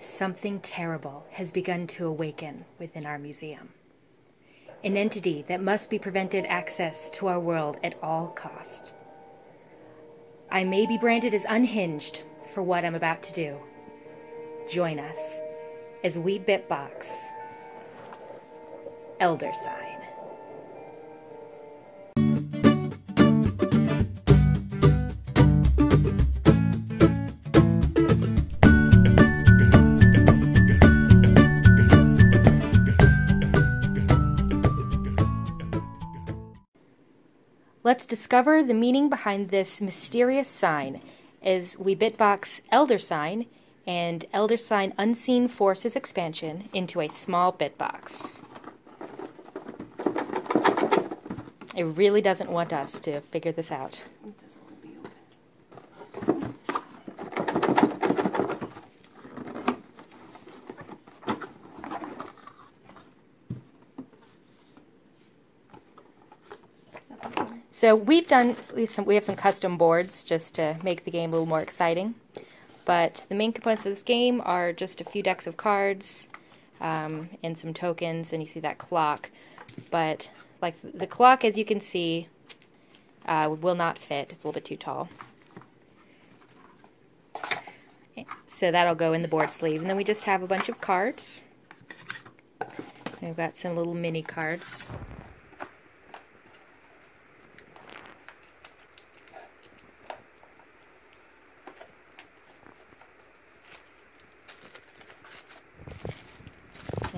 something terrible has begun to awaken within our museum. An entity that must be prevented access to our world at all cost. I may be branded as unhinged for what I'm about to do. Join us as we bitbox Elder Sign. Let's discover the meaning behind this mysterious sign as we bitbox Elder Sign and Elder Sign Unseen Forces expansion into a small bitbox. It really doesn't want us to figure this out. So we've done we have, some, we have some custom boards just to make the game a little more exciting. But the main components of this game are just a few decks of cards um, and some tokens, and you see that clock. But like the clock, as you can see, uh, will not fit. It's a little bit too tall. So that'll go in the board sleeve. And then we just have a bunch of cards. We've got some little mini cards.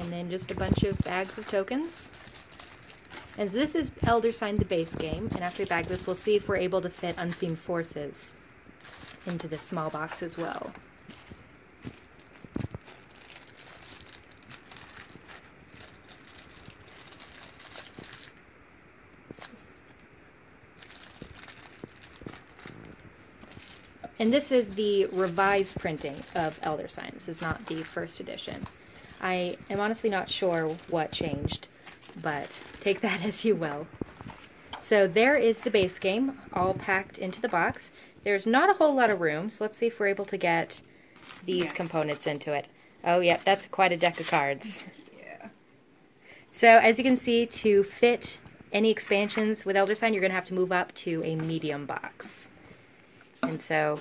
And then just a bunch of bags of tokens. And so this is Elder Sign, the base game, and after we bag this, we'll see if we're able to fit Unseen Forces into this small box as well. And this is the revised printing of Elder Sign. This is not the first edition. I am honestly not sure what changed, but take that as you will. So there is the base game, all packed into the box. There's not a whole lot of room, so let's see if we're able to get these yeah. components into it. Oh, yep, that's quite a deck of cards. yeah. So as you can see, to fit any expansions with Elder Sign, you're going to have to move up to a medium box. And so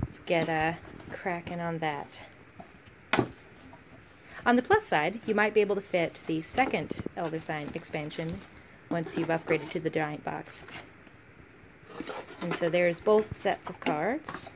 let's get a cracking on that. On the plus side, you might be able to fit the second Elder Sign expansion once you've upgraded to the giant box. And so there's both sets of cards.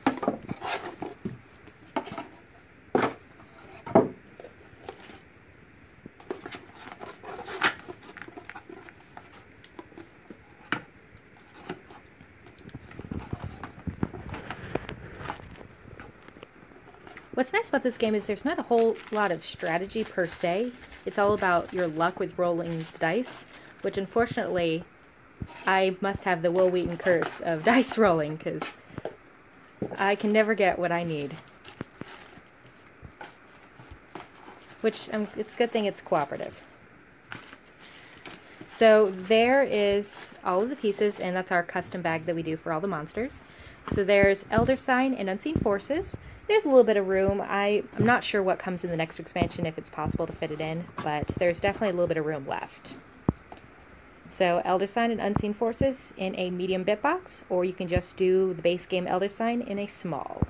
What's nice about this game is there's not a whole lot of strategy per se. It's all about your luck with rolling dice, which unfortunately I must have the Wil Wheaton curse of dice rolling because I can never get what I need. Which, um, it's a good thing it's cooperative. So there is all of the pieces, and that's our custom bag that we do for all the monsters. So there's Elder Sign and Unseen Forces. There's a little bit of room. I, I'm not sure what comes in the next expansion, if it's possible to fit it in, but there's definitely a little bit of room left. So Elder Sign and Unseen Forces in a medium bit box, or you can just do the base game Elder Sign in a small.